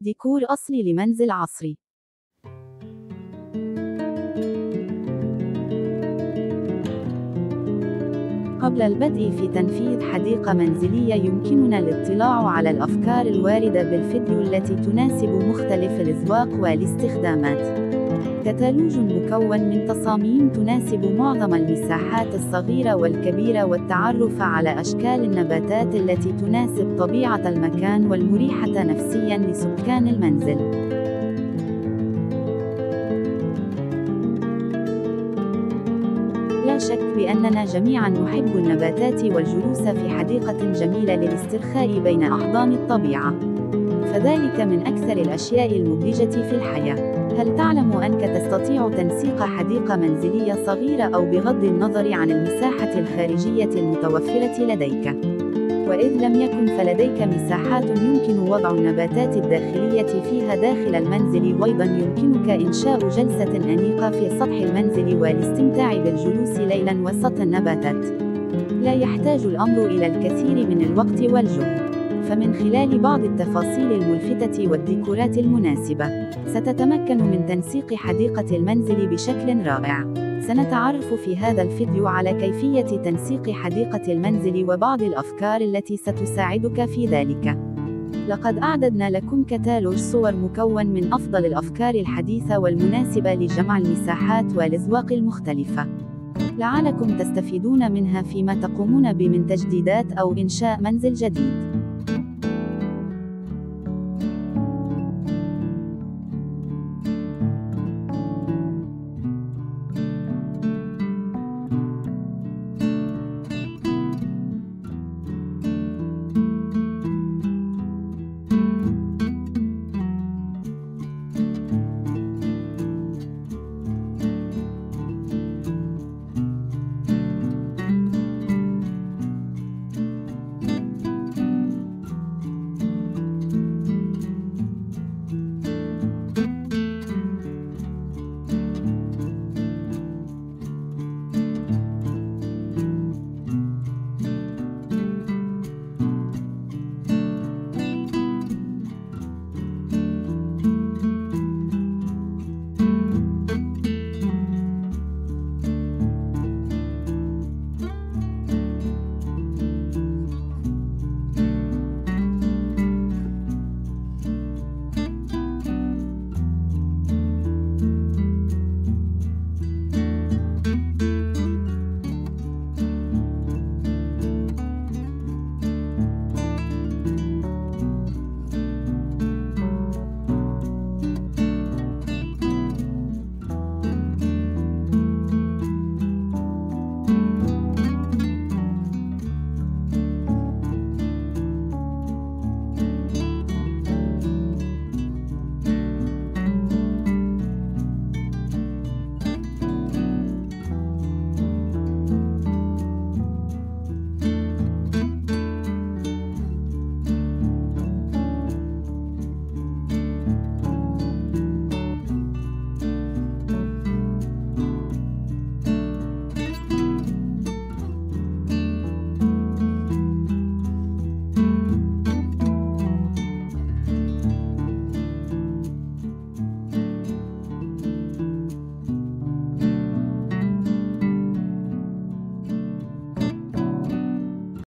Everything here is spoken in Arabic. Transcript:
ديكور أصلي لمنزل عصري قبل البدء في تنفيذ حديقة منزلية يمكننا الاطلاع على الأفكار الواردة بالفيديو التي تناسب مختلف الأذواق والاستخدامات. كتالوج مكون من تصاميم تناسب معظم المساحات الصغيرة والكبيرة والتعرف على أشكال النباتات التي تناسب طبيعة المكان والمريحة نفسياً لسكان المنزل. لا شك بأننا جميعاً نحب النباتات والجلوس في حديقة جميلة للاسترخاء بين أحضان الطبيعة. فذلك من أكثر الأشياء المبهجة في الحياة. هل تعلم أنك تستطيع تنسيق حديقة منزلية صغيرة أو بغض النظر عن المساحة الخارجية المتوفرة لديك؟ وإذ لم يكن فلديك مساحات يمكن وضع النباتات الداخلية فيها داخل المنزل وأيضا يمكنك إنشاء جلسة أنيقة في سطح المنزل والاستمتاع بالجلوس ليلا وسط النباتات. لا يحتاج الأمر إلى الكثير من الوقت والجهد. فمن خلال بعض التفاصيل الملفتة والديكورات المناسبة، ستتمكن من تنسيق حديقة المنزل بشكل رائع. سنتعرف في هذا الفيديو على كيفية تنسيق حديقة المنزل وبعض الأفكار التي ستساعدك في ذلك. لقد أعددنا لكم كتالوج صور مكون من أفضل الأفكار الحديثة والمناسبة لجمع المساحات والأذواق المختلفة. لعلكم تستفيدون منها فيما تقومون بمن تجديدات أو إنشاء منزل جديد.